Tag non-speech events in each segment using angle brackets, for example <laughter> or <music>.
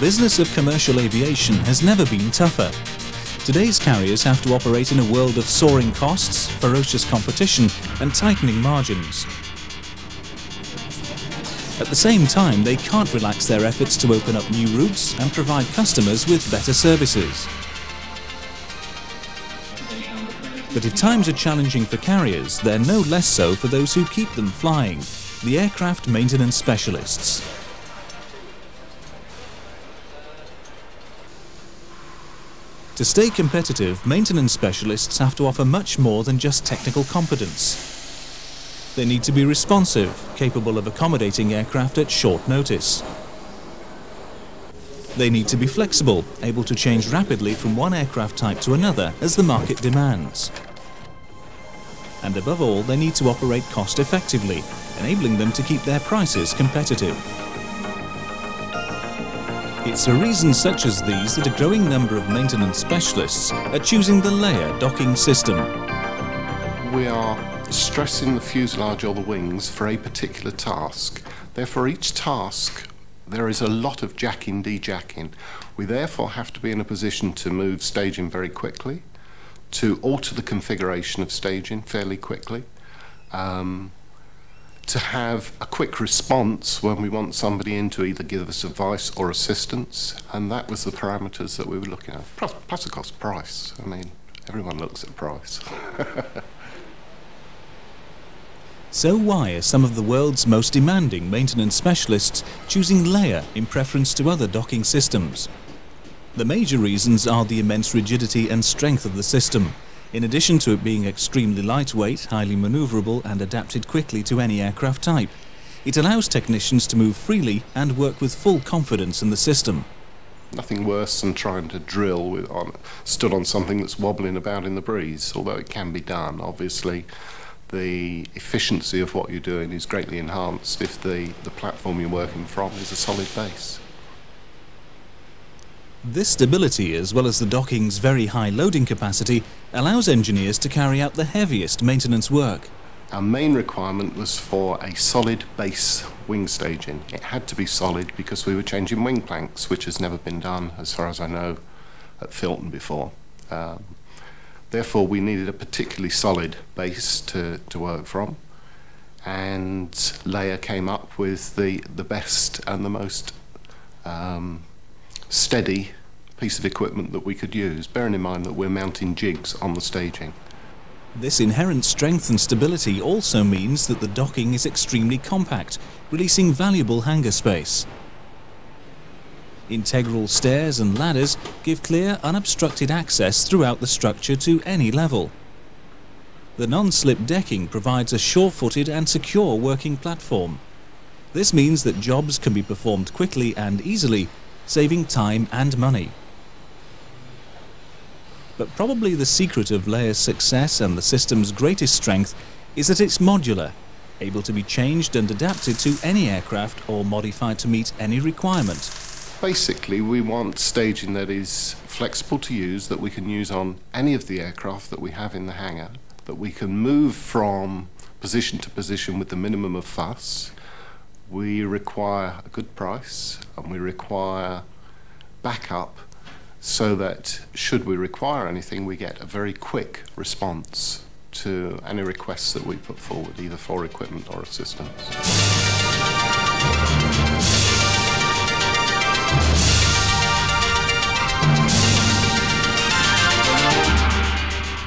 business of commercial aviation has never been tougher. Today's carriers have to operate in a world of soaring costs, ferocious competition and tightening margins. At the same time, they can't relax their efforts to open up new routes and provide customers with better services. But if times are challenging for carriers, they're no less so for those who keep them flying, the aircraft maintenance specialists. To stay competitive, maintenance specialists have to offer much more than just technical competence. They need to be responsive, capable of accommodating aircraft at short notice. They need to be flexible, able to change rapidly from one aircraft type to another as the market demands. And above all, they need to operate cost effectively, enabling them to keep their prices competitive. It's for reasons such as these that a growing number of maintenance specialists are choosing the Layher docking system. We are stressing the fuselage or the wings for a particular task. Therefore, each task there is a lot of jacking, dejacking. We therefore have to be in a position to move staging very quickly, to alter the configuration of staging fairly quickly, um, to have a quick response when we want somebody in to either give us advice or assistance, and that was the parameters that we were looking at. Plus, plus of course, price. I mean, everyone looks at price. <laughs> So why are some of the world's most demanding maintenance specialists choosing Layher in preference to other docking systems? The major reasons are the immense rigidity and strength of the system, in addition to it being extremely lightweight, highly maneuverable and adapted quickly to any aircraft type. It allows technicians to move freely and work with full confidence in the system. Nothing worse than trying to drill with, on, stood on something that's wobbling about in the breeze, although it can be done, obviously the efficiency of what you're doing is greatly enhanced if the, the platform you're working from is a solid base. This stability, as well as the docking's very high loading capacity, allows engineers to carry out the heaviest maintenance work. Our main requirement was for a solid base wing staging. It had to be solid because we were changing wing planks, which has never been done, as far as I know, at Filton before. Um, Therefore, we needed a particularly solid base to, to work from. And Layher came up with the, the best and the most um, steady piece of equipment that we could use, bearing in mind that we're mounting jigs on the staging. This inherent strength and stability also means that the docking is extremely compact, releasing valuable hangar space. Integral stairs and ladders give clear, unobstructed access throughout the structure to any level. The non-slip decking provides a sure-footed and secure working platform. This means that jobs can be performed quickly and easily, saving time and money. But probably the secret of Layher's success and the system's greatest strength is that it's modular, able to be changed and adapted to any aircraft or modified to meet any requirement. Basically, we want staging that is flexible to use, that we can use on any of the aircraft that we have in the hangar, that we can move from position to position with the minimum of fuss. We require a good price and we require backup so that should we require anything, we get a very quick response to any requests that we put forward, either for equipment or assistance.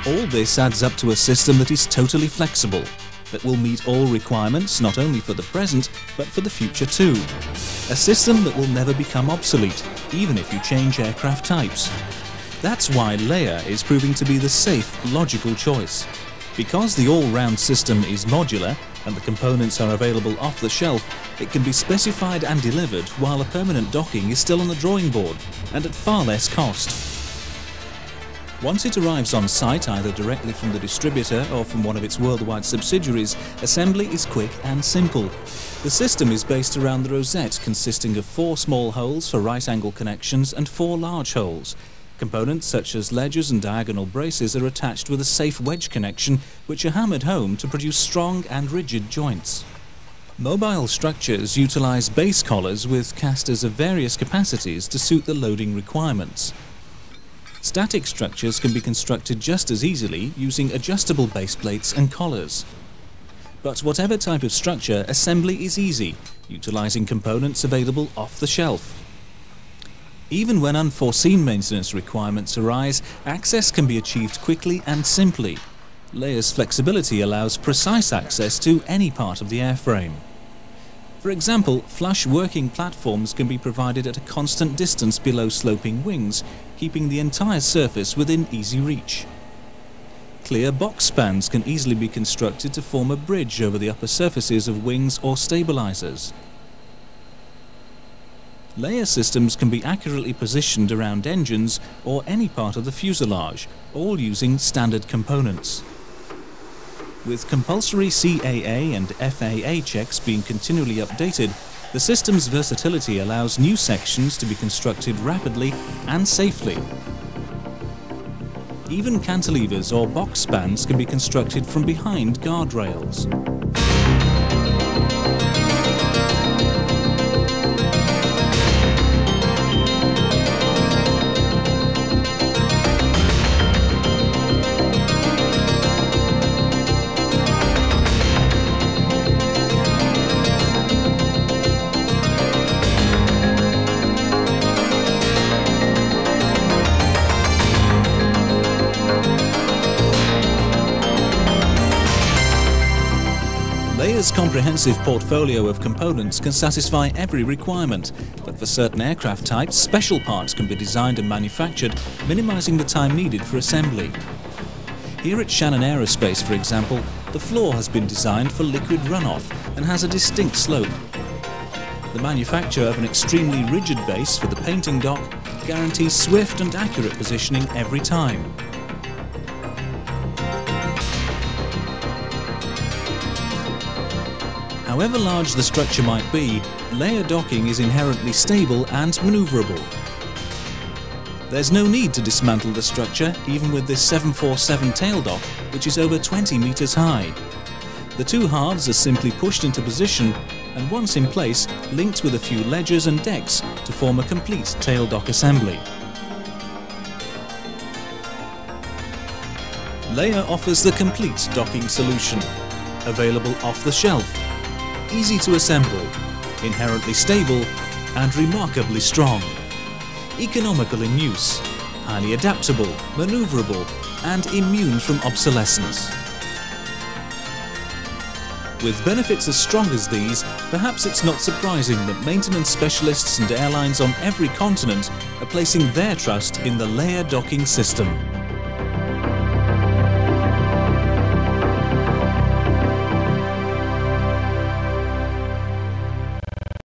All this adds up to a system that is totally flexible, that will meet all requirements not only for the present, but for the future too. A system that will never become obsolete, even if you change aircraft types. That's why Layher is proving to be the safe, logical choice. Because the all-round system is modular, and the components are available off the shelf, it can be specified and delivered while a permanent docking is still on the drawing board, and at far less cost. Once it arrives on site, either directly from the distributor or from one of its worldwide subsidiaries, assembly is quick and simple. The system is based around the rosette, consisting of four small holes for right-angle connections and four large holes. Components such as ledgers and diagonal braces are attached with a safe wedge connection, which are hammered home to produce strong and rigid joints. Mobile structures utilize base collars with casters of various capacities to suit the loading requirements. Static structures can be constructed just as easily using adjustable base plates and collars. But whatever type of structure, assembly is easy, utilizing components available off the shelf. Even when unforeseen maintenance requirements arise, access can be achieved quickly and simply. Layher's flexibility allows precise access to any part of the airframe. For example, flush working platforms can be provided at a constant distance below sloping wings, keeping the entire surface within easy reach. Clear box spans can easily be constructed to form a bridge over the upper surfaces of wings or stabilizers. Layher systems can be accurately positioned around engines or any part of the fuselage, all using standard components. With compulsory CAA and FAA checks being continually updated, the system's versatility allows new sections to be constructed rapidly and safely. Even cantilevers or box spans can be constructed from behind guardrails. Layher's comprehensive portfolio of components can satisfy every requirement, but for certain aircraft types, special parts can be designed and manufactured, minimizing the time needed for assembly. Here at Shannon Aerospace, for example, the floor has been designed for liquid runoff and has a distinct slope. The manufacture of an extremely rigid base for the painting dock guarantees swift and accurate positioning every time. However large the structure might be, Layher docking is inherently stable and manoeuvrable. There's no need to dismantle the structure even with this 747 tail dock, which is over 20 metres high. The two halves are simply pushed into position and once in place, linked with a few ledgers and decks to form a complete tail dock assembly. Layher offers the complete docking solution, available off the shelf easy to assemble, inherently stable and remarkably strong. Economical in use, highly adaptable, manoeuvrable and immune from obsolescence. With benefits as strong as these, perhaps it's not surprising that maintenance specialists and airlines on every continent are placing their trust in the Layher docking system.